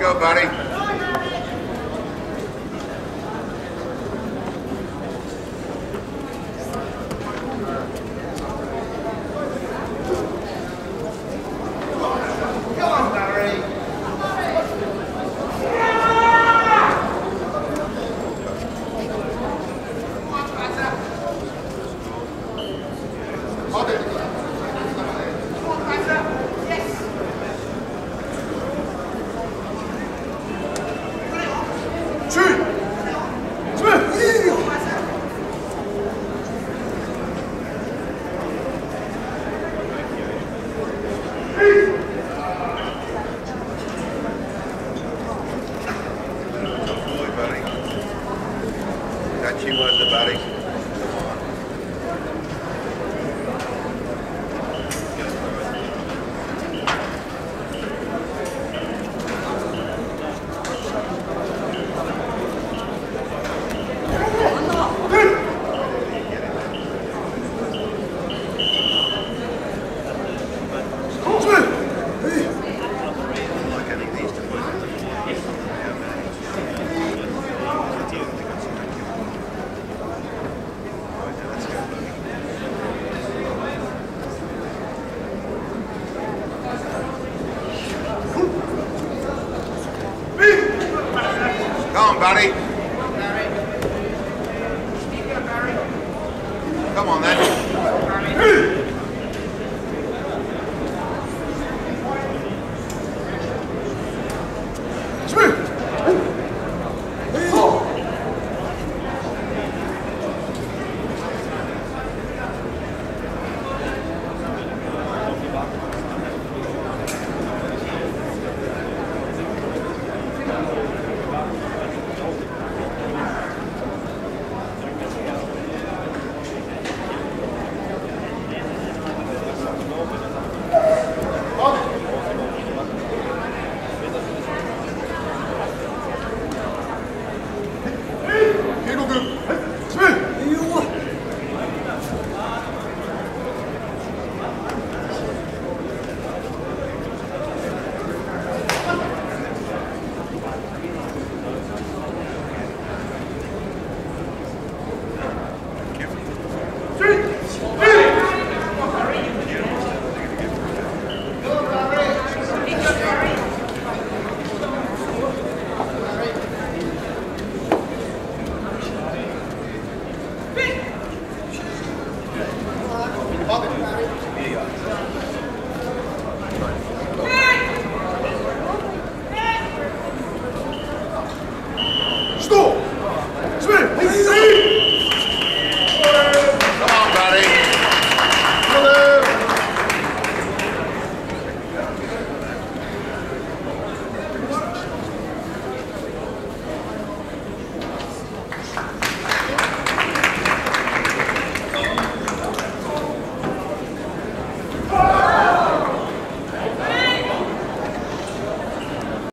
Let's go, buddy. You, was it, Come on, buddy. Come on, then. Right.